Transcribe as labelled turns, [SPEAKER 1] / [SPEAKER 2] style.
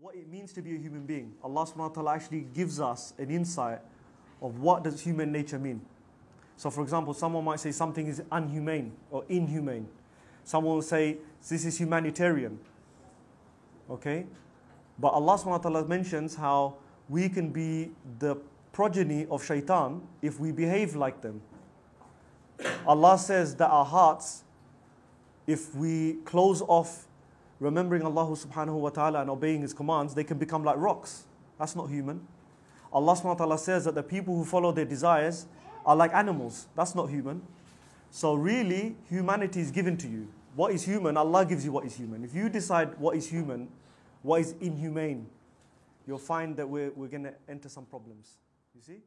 [SPEAKER 1] what it means to be a human being. Allah subhanahu wa ta'ala actually gives us an insight of what does human nature mean. So for example, someone might say something is unhumane or inhumane. Someone will say this is humanitarian. Okay? But Allah subhanahu wa ta'ala mentions how we can be the progeny of shaitan if we behave like them. Allah says that our hearts, if we close off remembering Allah subhanahu wa ta'ala and obeying His commands, they can become like rocks. That's not human. Allah subhanahu wa ta'ala says that the people who follow their desires are like animals. That's not human. So really, humanity is given to you. What is human, Allah gives you what is human. If you decide what is human, what is inhumane, you'll find that we're, we're going to enter some problems. You see?